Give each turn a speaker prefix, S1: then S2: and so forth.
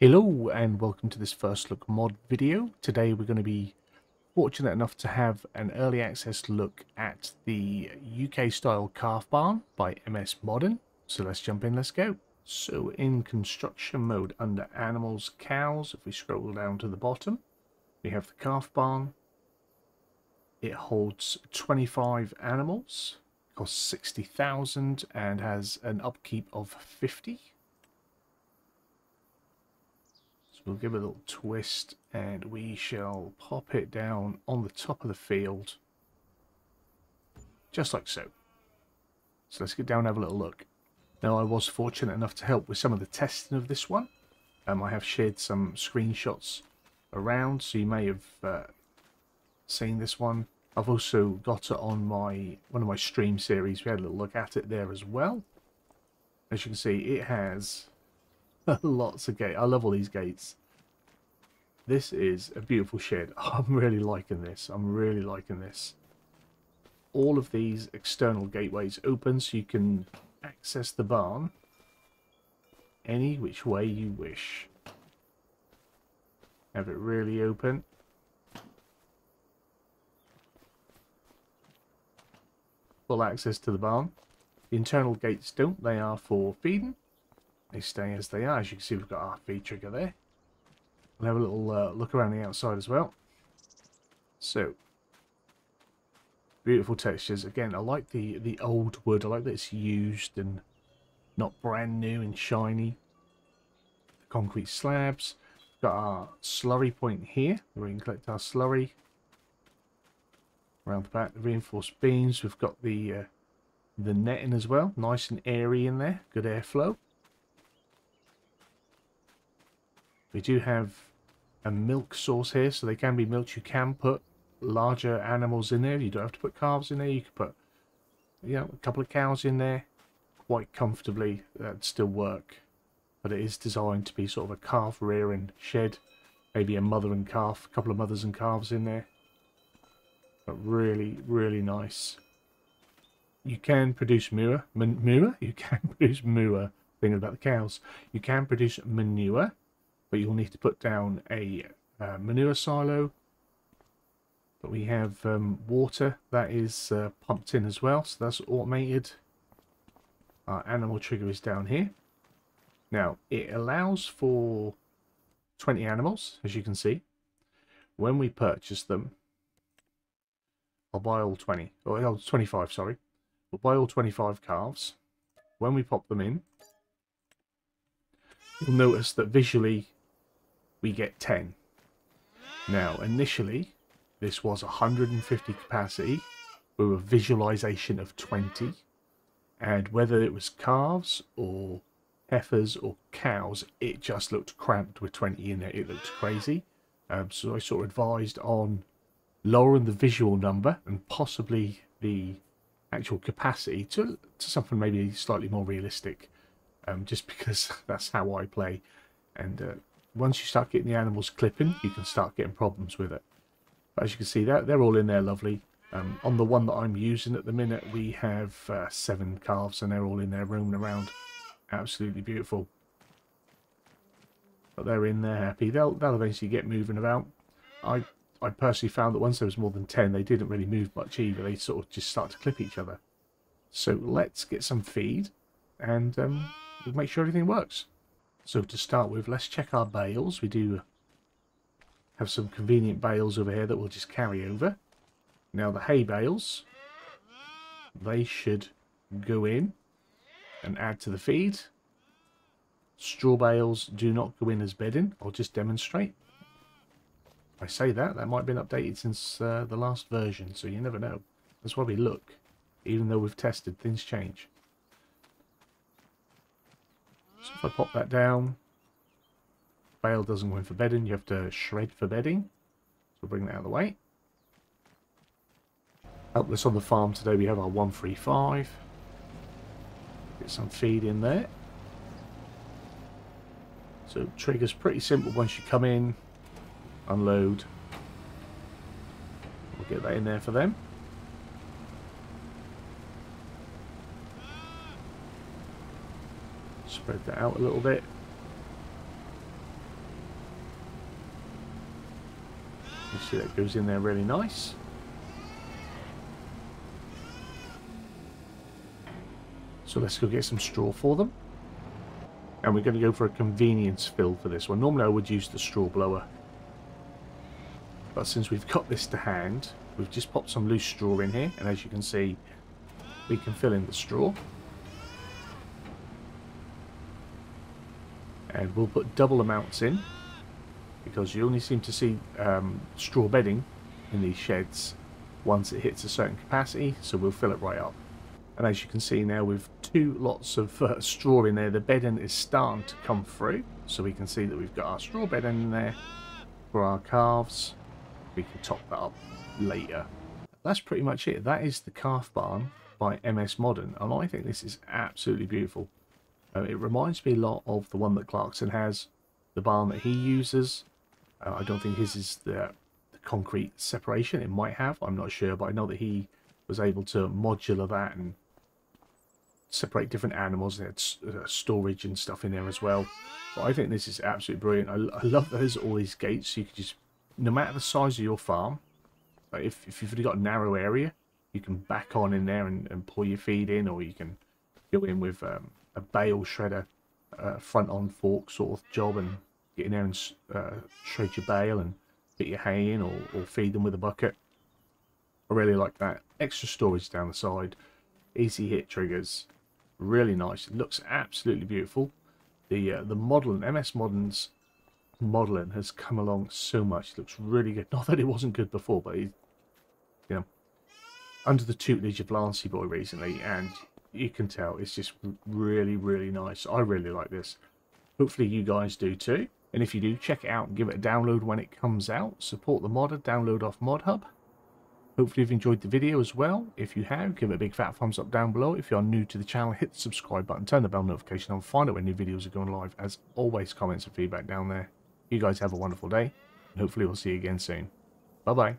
S1: Hello and welcome to this first look mod video. Today we're going to be fortunate enough to have an early access look at the UK style calf barn by MSModding. So let's jump in, let's go. So in construction mode under animals, cows, if we scroll down to the bottom, we have the calf barn. It holds 25 animals, costs 60,000 and has an upkeep of 50. We'll give it a little twist and we shall pop it down on the top of the field. Just like so. So let's get down and have a little look. Now I was fortunate enough to help with some of the testing of this one. Um, I have shared some screenshots around so you may have uh, seen this one. I've also got it on my one of my stream series. We had a little look at it there as well. As you can see, it has Lots of gates. I love all these gates. This is a beautiful shed. I'm really liking this. I'm really liking this. All of these external gateways open so you can access the barn any which way you wish. Have it really open. Full access to the barn. The internal gates don't. They are for feeding. They stay as they are. As you can see, we've got our feed trigger there. We'll have a little uh, look around the outside as well. So, beautiful textures. Again, I like the, the old wood. I like that it's used and not brand new and shiny. The concrete slabs. We've got our slurry point here, we can collect our slurry. Around the back, the reinforced beams. We've got the uh, the netting as well. Nice and airy in there. Good airflow. We do have a milk source here, so they can be milked. You can put larger animals in there. You don't have to put calves in there. You could put, you know, a couple of cows in there quite comfortably. That'd still work. But it is designed to be sort of a calf rearing shed. Maybe a mother and calf, a couple of mothers and calves in there. But really, really nice. You can produce manure. manure? You can produce manure. Thinking about the cows. You can produce manure but you'll need to put down a uh, manure silo. But we have um, water that is uh, pumped in as well so that's automated. Our animal trigger is down here. Now it allows for 20 animals as you can see. When we purchase them I'll buy all 20 or oh, 25 sorry. We'll buy all 25 calves. When we pop them in you'll notice that visually we get 10. Now, initially, this was 150 capacity with a visualization of 20. And whether it was calves or heifers or cows, it just looked cramped with 20 in there. It looked crazy. Um, so I sort of advised on lowering the visual number and possibly the actual capacity to, to something maybe slightly more realistic. Um, just because that's how I play. And uh, once you start getting the animals clipping, you can start getting problems with it. But as you can see, they're, they're all in there lovely. Um, on the one that I'm using at the minute, we have uh, seven calves and they're all in there roaming around. Absolutely beautiful. But they're in there happy. They'll, they'll eventually get moving about. I, I personally found that once there was more than 10, they didn't really move much either. They sort of just start to clip each other. So let's get some feed and um, make sure everything works. So to start with, let's check our bales. We do have some convenient bales over here that we'll just carry over. Now the hay bales, they should go in and add to the feed. Straw bales do not go in as bedding. I'll just demonstrate. I say that, that might have been updated since uh, the last version, so you never know. That's why we look. Even though we've tested, things change. So if I pop that down, bale doesn't go in for bedding, you have to shred for bedding. So bring that out of the way. Helpless on the farm today, we have our 135. Get some feed in there. So trigger's pretty simple once you come in, unload. We'll get that in there for them. spread that out a little bit. You see that goes in there really nice. So let's go get some straw for them. And we're going to go for a convenience fill for this one. Normally I would use the straw blower. But since we've got this to hand, we've just popped some loose straw in here. And as you can see, we can fill in the straw. And we'll put double amounts in. Because you only seem to see um, straw bedding in these sheds once it hits a certain capacity. So we'll fill it right up. And as you can see now with two lots of uh, straw in there, the bedding is starting to come through. So we can see that we've got our straw bedding in there for our calves. We can top that up later. That's pretty much it. That is the calf barn by MSModding. And I think this is absolutely beautiful. Uh, it reminds me a lot of the one that Clarkson has. The barn that he uses. Uh, I don't think his is the, the concrete separation. It might have. I'm not sure. But I know that he was able to modular that and separate different animals. They had uh, storage and stuff in there as well. But I think this is absolutely brilliant. I, I love that there's all these gates. You can just, no matter the size of your farm, if, if you've got a narrow area, you can back on in there and, and pour your feed in, or you can go in with um, a bale shredder, uh, front on fork sort of job, and get in there and uh, shred your bale and put your hay in, or, or feed them with a bucket. I really like that. Extra storage down the side, easy hit triggers, really nice. It looks absolutely beautiful. The uh, the modeling, MSModding's modeling has come along so much. It looks really good. Not that it wasn't good before, but he, you know, under the tutelage of Lancy Boy recently, and you can tell it's just really, really nice. I really like this. Hopefully you guys do too. And if you do, check it out and give it a download when it comes out. Support the modder, download off ModHub. Hopefully you've enjoyed the video as well. If you have, give it a big fat thumbs up down below. If you are new to the channel, hit the subscribe button, turn the bell notification on, find out when new videos are going live. As always, comments and feedback down there. You guys have a wonderful day, and hopefully we'll see you again soon. Bye-bye.